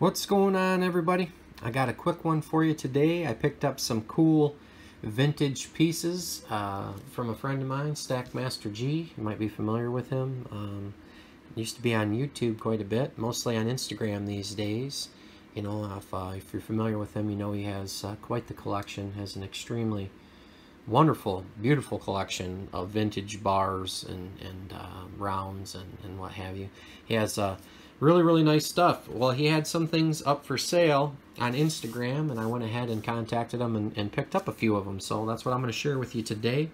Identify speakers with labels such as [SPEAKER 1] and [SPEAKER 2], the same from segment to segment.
[SPEAKER 1] What's going on everybody? I got a quick one for you today. I picked up some cool vintage pieces uh, from a friend of mine, Stackmaster G. You might be familiar with him. Um, used to be on YouTube quite a bit, mostly on Instagram these days. You know, if, uh, if you're familiar with him, you know he has uh, quite the collection, has an extremely wonderful, beautiful collection of vintage bars and, and uh, rounds and, and what have you. He has uh, really, really nice stuff. Well, he had some things up for sale on Instagram, and I went ahead and contacted him and, and picked up a few of them. So that's what I'm going to share with you today.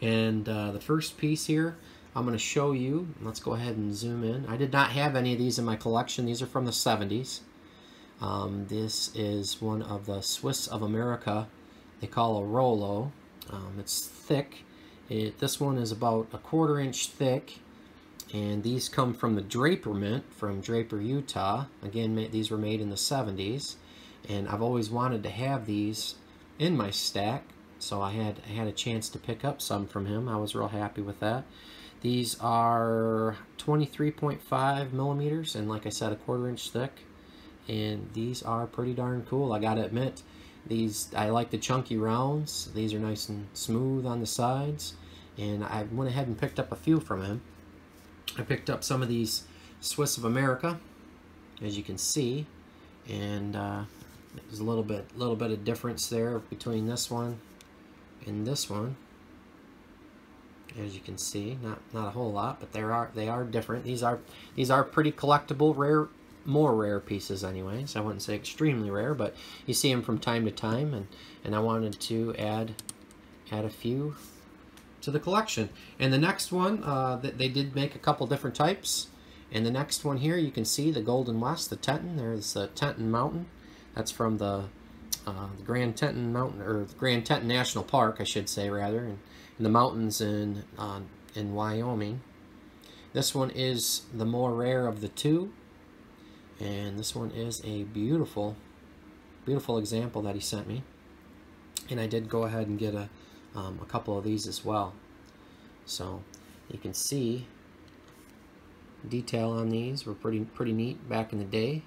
[SPEAKER 1] And uh, the first piece here, I'm going to show you. Let's go ahead and zoom in. I did not have any of these in my collection. These are from the 70s. Um, this is one of the Swiss of America they call a Rolo. Um, it's thick. It, this one is about a quarter inch thick and these come from the Draper Mint from Draper, Utah. Again, these were made in the 70s and I've always wanted to have these in my stack so I had I had a chance to pick up some from him. I was real happy with that. These are 23.5 millimeters and like I said a quarter inch thick and these are pretty darn cool I gotta admit these, I like the chunky rounds. These are nice and smooth on the sides. And I went ahead and picked up a few from him. I picked up some of these Swiss of America, as you can see. And uh, there's a little bit, little bit of difference there between this one and this one. As you can see, not not a whole lot, but there are they are different. These are these are pretty collectible, rare more rare pieces anyways. I wouldn't say extremely rare, but you see them from time to time, and, and I wanted to add add a few to the collection. And the next one, uh, that they did make a couple different types. And the next one here, you can see the Golden West, the Teton. There's the Teton Mountain. That's from the, uh, the Grand Teton Mountain, or the Grand Teton National Park, I should say, rather, in, in the mountains in, uh, in Wyoming. This one is the more rare of the two. And this one is a beautiful, beautiful example that he sent me. And I did go ahead and get a, um, a couple of these as well. So you can see detail on these were pretty pretty neat back in the day.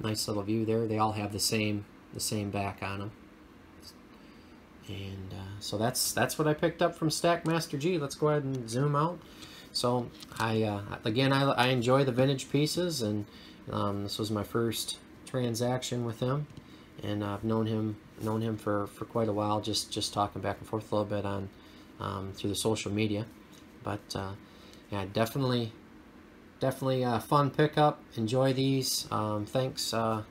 [SPEAKER 1] Nice little view there. They all have the same the same back on them. And uh, so that's that's what I picked up from Stackmaster G. Let's go ahead and zoom out. So I uh, again I, I enjoy the vintage pieces and um, this was my first transaction with him and I've known him known him for, for quite a while just just talking back and forth a little bit on um, through the social media. But uh, yeah definitely definitely a fun pickup. Enjoy these. Um, thanks uh,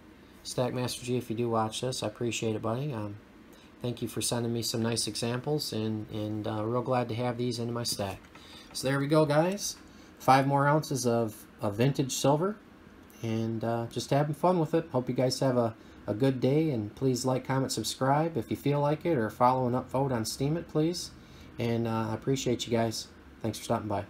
[SPEAKER 1] Stackmaster G if you do watch this. I appreciate it buddy. Um, thank you for sending me some nice examples and and uh, real glad to have these in my stack. So there we go, guys. Five more ounces of, of vintage silver. And uh, just having fun with it. Hope you guys have a, a good day. And please like, comment, subscribe if you feel like it. Or follow and upvote on Steemit, please. And uh, I appreciate you guys. Thanks for stopping by.